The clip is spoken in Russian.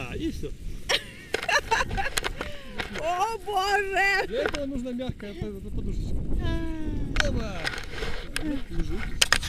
Оба, и все. О боже! Для этого нужна мягкая подушечка. Давай! Лежит.